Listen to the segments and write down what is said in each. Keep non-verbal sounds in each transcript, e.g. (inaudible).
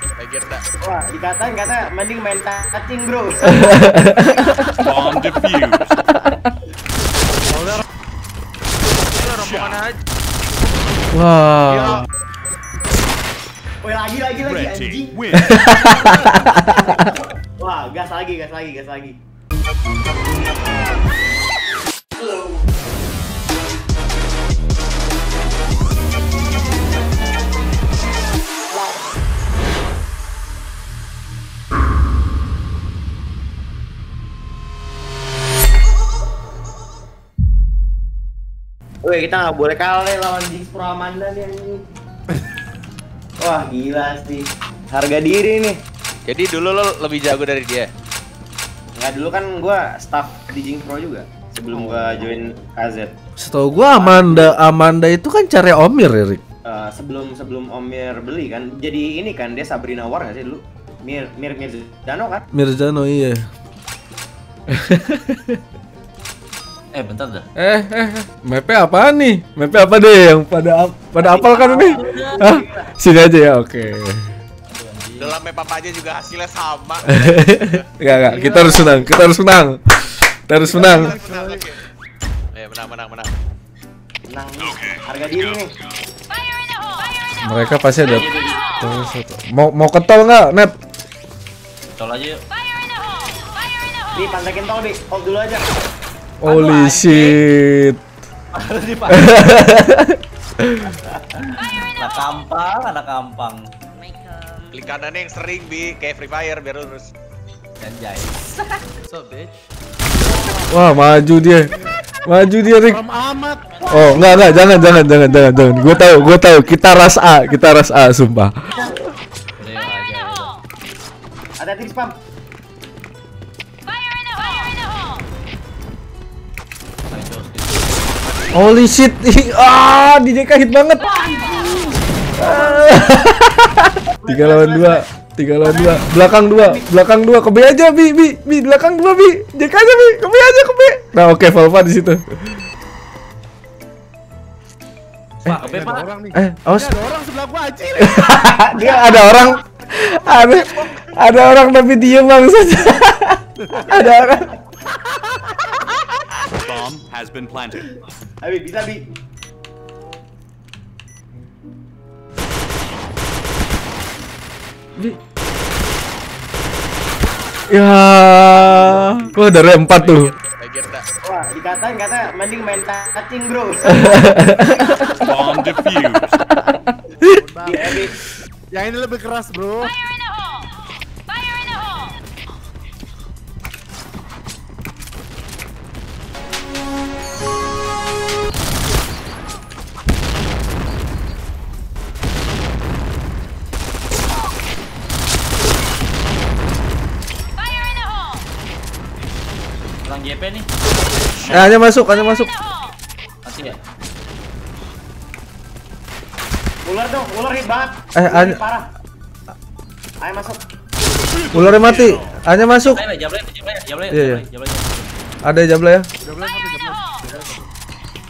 Tiger dah. Wah, dikatain kata mending main cacing, Bro. Bomb defused. Aja. Wah. Woi, lagi lagi lagi anjing. Wah, gas lagi, gas lagi, gas lagi. Woi, kita nggak boleh kalah lawan Jinx Pro Amanda nih anjing. (laughs) Wah, gila sih. Harga diri nih. Jadi dulu lo lebih jago dari dia. Nggak dulu kan gua staff di Jinx Pro juga sebelum gua join KZ. Setahu gua Amanda Amanda itu kan cari Omir ya, Rick. Eh, sebelum sebelum Omir beli kan, jadi ini kan dia Sabrina War nggak sih dulu? Mir Mir Mirzano kan? Mirzano iya. (laughs) Eh bentar dah. Eh, eh, eh, mepe apaan nih? Mepe apa deh yang pada pada apal kan ini? Hah? Sini aja ya, oke. Dalam map apa aja juga hasilnya sama. (laughs) Enggak, enggak, kita harus menang, kita harus menang. Kita harus menang. Eh, menang, menang, menang. Menang. Harga diri nih. Mereka pasti ada satu. Mau mau ketol nggak, Net? Tol aja yuk. Di pantekin tol, Bi. Hold dulu aja. Holy shit. (laughs) Anak kampang, anak kampang. Klik kanannya yang sering, Bi. Kayak Free Fire, biar lurus. Anjay. (laughs) Wah, maju dia. Maju dia, Rick. Oh, enggak, enggak, jangan, jangan, jangan, jangan, jangan. Gue tahu, gue tahu. Kita ras A, kita ras A, sumpah. Udah yuk aja. Holy shit. (laughs) Ah, di JK hit banget. (laughs) Tiga lawan dua. Tiga lawan dua. Belakang dua. Belakang dua. Ke B aja, Bi. Bi. Bi. Belakang dua, Bi. JK aja, Bi. Ke B aja, ke B. Nah, oke. Valva di situ. Pak, kepe pak. Eh, awas. Ada orang sebelah gua anjir. (laughs) Dia ada orang. Ada ada orang tapi diem bangsat. ada orang. Bomb has been planted. Ayo, Bi, bisa, Bi. Bi. Ya, wah dari empat tuh. Wah, dikatain kata mending main cacing, Bro. Bomb ayo, Bi. Yang ini lebih keras, Bro. Kurang Eh, hanya masuk, hanya masuk. Nanti ya. Ular dong, ular hit banget. Eh, Ular an- hit parah. Ayo masuk. Ularnya mati. Hanya masuk. Ayo, jablay, jablay, jablay, Iya, iya. jablay, jablay. Ada jabla ya.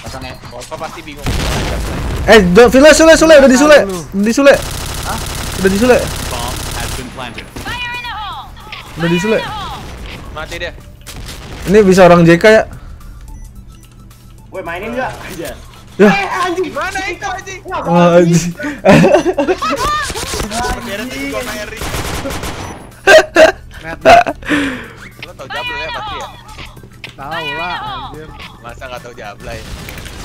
Pasang ya. Volva pasti bingung. Eh, Sule Sule udah di Sule. Udah di Sule. Udah di Sule. Bomb has been planted. Udah di Sule. Mati dia. Ini bisa orang JK ya. Woi, mainin juga. Aja. Ya. Eh, anjing. Mana itu anjing? Ah, anjing. Lo (laughs) tau ya pasti ya? tahu lah anjir. Masa nggak tau Jablay?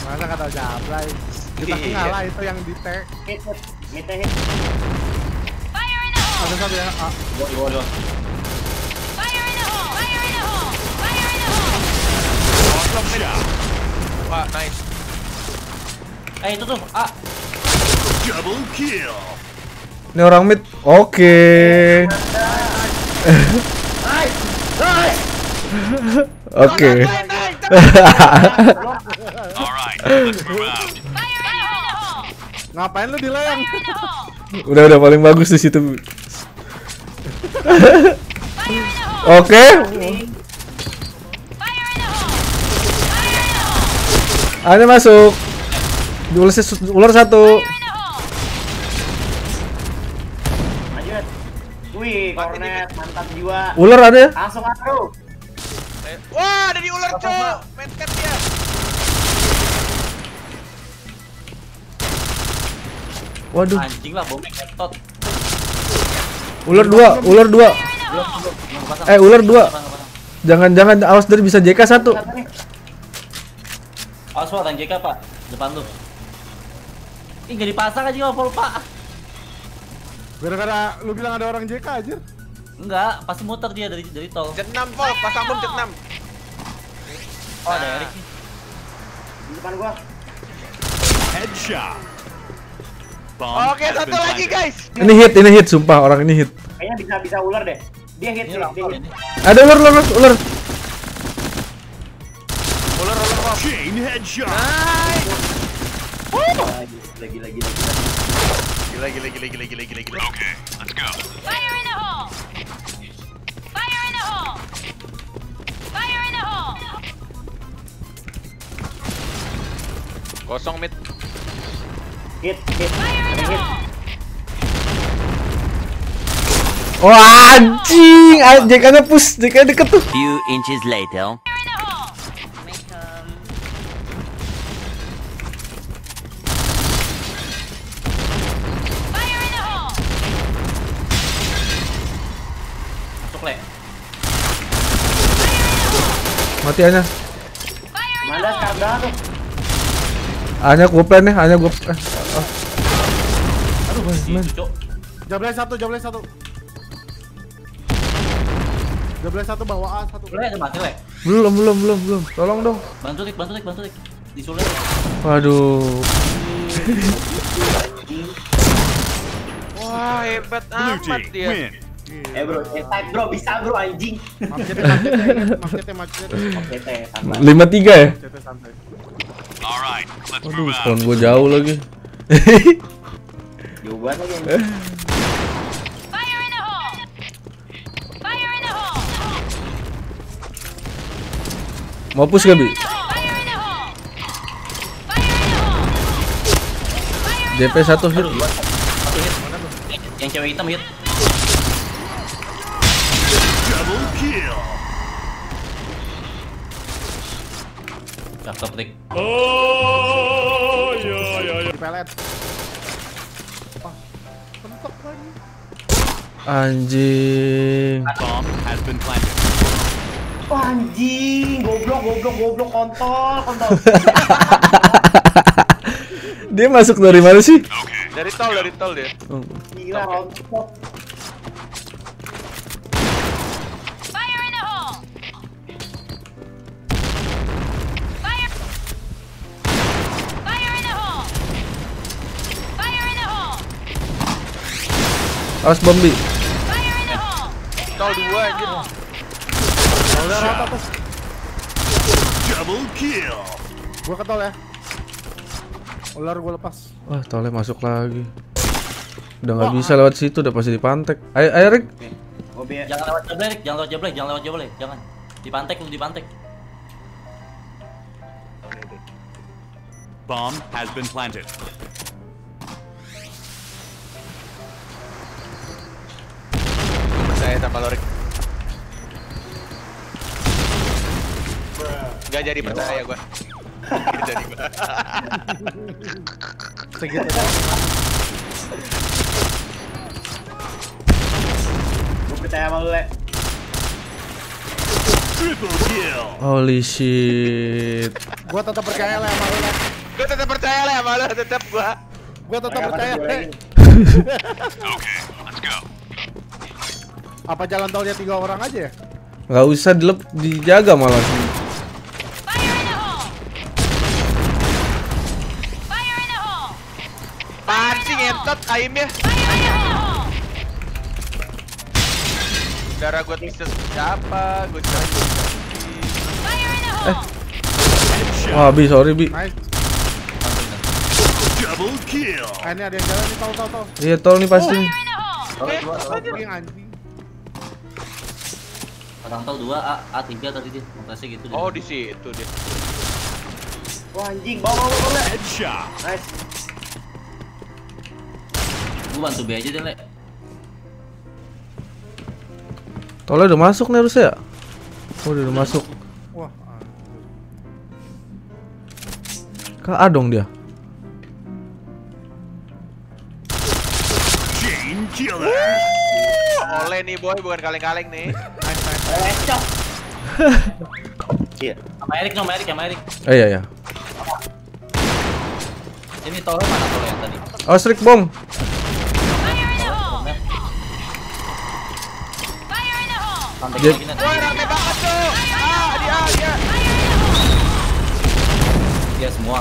Masa kata jablay. Kita Iya. ngalah itu yang di tag. Hit, hit. Mid hit. Ada satu ya. Ah, Gua, gua, gua. Kosong mid. Wah, nice. Eh itu tuh, ah. Double kill. Ini orang mid. Oke. (laughs) Oke. (laughs) Move out. ngapain lu di layang? Udah udah paling bagus di situ. Oke. Hanya masuk. Ular, ular satu. Wih, kornet, mantap jiwa. Ular ada ya? Langsung. Eh, Wah, ada di ular, Cok. Main cap dia. Waduh, Anjing lah bomnya ketot. ular dua, ular dua. Eh, ular dua. Kepasang, kepasang. Jangan jangan awas dari bisa JK satu. Awas Pak, JK Pak. Depan lu. Ih, nggak dipasang aja nggak full Pak. Gara-gara lu bilang ada orang JK aja. Enggak, pasti muter dia dari dari tol. Jet 6 Vol, pasang bom jet 6. Oh, ada Erik nih. Di depan gua. Headshot. Oke, satu lagi, guys. Ini hit, ini hit, sumpah orang ini hit. Kayaknya bisa bisa ular deh. Dia hit Ini sih, dia hit. Ada ular, ular, ular. Ular, Vol. Chain headshot. Lagi lagi lagi lagi. Gila, gila, gila, gila, gila, gila, gila. Okay, let's go. Fire in the hole! Fire in the hole! Fire in the hole! Kosong mid. Hit, hit. Fire in the hit. hole! Wah, anjing. Ah, JK-nya push, JK deket tuh. Few inches later. Le. Mati the Mana berapa tuh? Hanya gue plan nih, hanya gue. Eh, oh. Aduh, man. Cuk. Jablay satu, jablay satu. Jablay satu bawa A satu. Le, ada mati le. Belum, belum, belum, belum. Tolong dong. Bantu Rik, bantu Rik, bantu Rik. Disulit. Waduh. Wah, hebat amat dia. Win. Eh bro, type bro, bisa bro anjing. Macetnya, macetnya, macetnya, macetnya. Oke teh, santai. Lima tiga ya? Macetnya santai. All right, let's Waduh, move spawn gue jauh lagi. Jauh banget lagi anjing. Fire in the hole! Fire in the hole! Mau push gak, Bi? JP satu hit. Aduh. Eh, Yang cewek hitam hit. Kill. Cakep Rik. Di pelet. Ah, pentok lagi. Anjing. Bomb has been planted. Wah anjing, goblok, goblok, goblok, kontol, kontol. (laughs) Dia masuk dari mana sih? Dari tol, dari tol dia. Oh. Gila, rontok. Awas bom, Bi. Fire in the hole! Tol dua anjir. Udah rata tuh. Double kill. Gua ketol ya. Ular gua lepas. Wah, tolnya masuk lagi. Udah nggak bisa lewat situ, udah pasti dipantek. Ayo, ayo, Rik. Oke, ya. Jangan lewat jablay, Rik. Jangan lewat jablay, jangan lewat jablay. Jangan. Dipantek lu, dipantek. Bomb has been planted. Sama lo, Rick. Gak jadi percaya gua. Gak jadi. Segitu. Gue percaya sama lu, Le. Holy shit. Gua tetap percaya lah sama lu. Le. Gua tetap percaya lah sama lo, tetap gua. Gua tetap percaya. jualin. (laughs) Okay, let's go. Apa jalan tolnya tiga orang aja ya? Nggak usah dilep, dijaga malah. Fire in the hole! Fire in the hole! Apaan sih aimnya? Darah gua bisa siapa? The hole! Headshot. Wah, Bi, sorry, Bi. Nice. Double kill. Ah, ini ada yang jalan nih, tol, tol, tol. Iya, tol nih pasti. Fire in Orang tol dua, A, A tiga tadi dia. Mutasi gitu dia. Oh, di situ dia. Wah anjing, bawa, bawa, bawa. Headshot. Nice. Gua bantu B aja deh, Le. Tolnya udah masuk nih harusnya ya? Oh, dia udah masuk. Wah. ah. Ke A dong dia. Chain killer. Oleh nih boy, bukan kaleng-kaleng nih. (laughs) (laughs) Iya. Sama Erik, sama Erik, sama Erik. Eh iya ya. Ini tolong mana yang tadi? Oh, strik bom. Fire in the hole! Fire in the hole! Sampai Jep. gini Wah, rame banget tuh. Ah, dia, dia. Dia semua.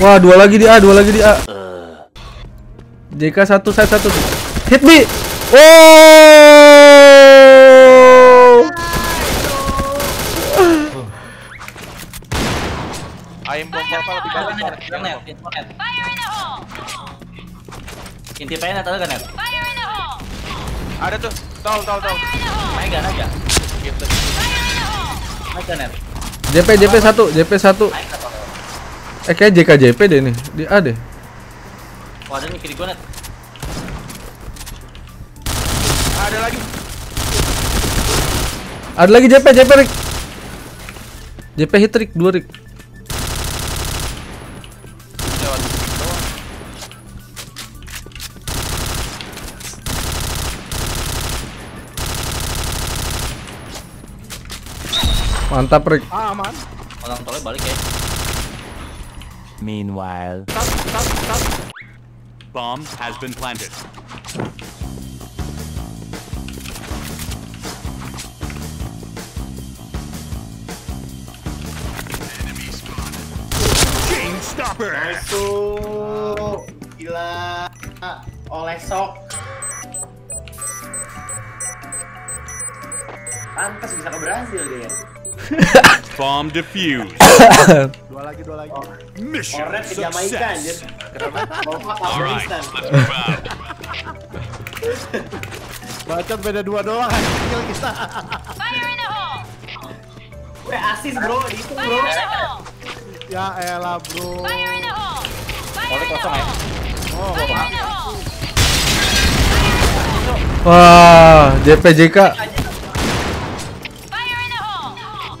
Wah, dua lagi di A, dua lagi di A. JK satu, saya satu. Hit me. Oh! Ayam bom kapal lebih bagus. Net, net, info net. Fire in the hole! Inti pengen net ada kan net? Fire in the hole! Ada tuh. Tol, tol, tol. Fire in the hole! Naik gak, naik gak? Gitu. Fire in the hole! Naik gak net? JP JP satu, JP satu. Eh kayak JK JP deh nih. Di A deh. Wah ada nih kiri gua net. Ada lagi. Ada lagi JP JP Rick. JP hit Rick, dua Rick. Mantap Rick. Ah, aman. Orang tolong balik ya. Meanwhile. Bomb has been planted. Stopper. Masuk. Gila. Oleh sok. Pantas bisa ke Brazil dia. Bomb defused. Dua lagi, dua lagi. Mission Oret ke Jamaika anjir. Afghanistan. let's move out. Bacot beda dua doang kill kita. Fire in the hole! Gue asis bro, dihitung bro. Fire in the hole! Ya elah, Bro. Fire in the hole! Fire in the kosong ya. hole! Oh, Fire in the hole! Wah, JP JK. Fire in the hole!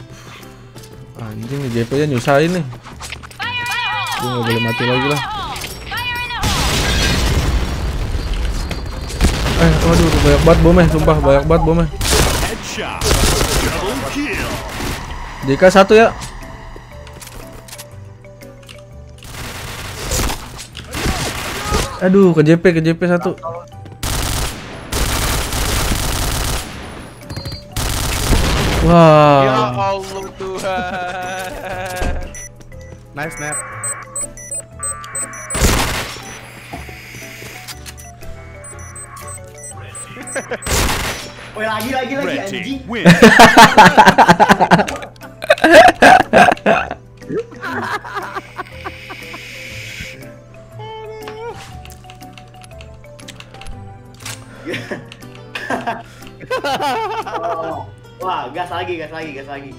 Anjing nih JP nya nyusahin nih. Gue nggak boleh mati lagi lah. Eh, waduh, banyak banget bomnya, sumpah banyak banget bomnya. JK satu ya. Aduh, ke JP, ke JP satu. Ya Wah, Allah Tuhan. Nice net. Woi lagi lagi lagi anjing. (laughs) (laughs) Oh. Wah, gas lagi, gas lagi, gas lagi.